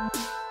Música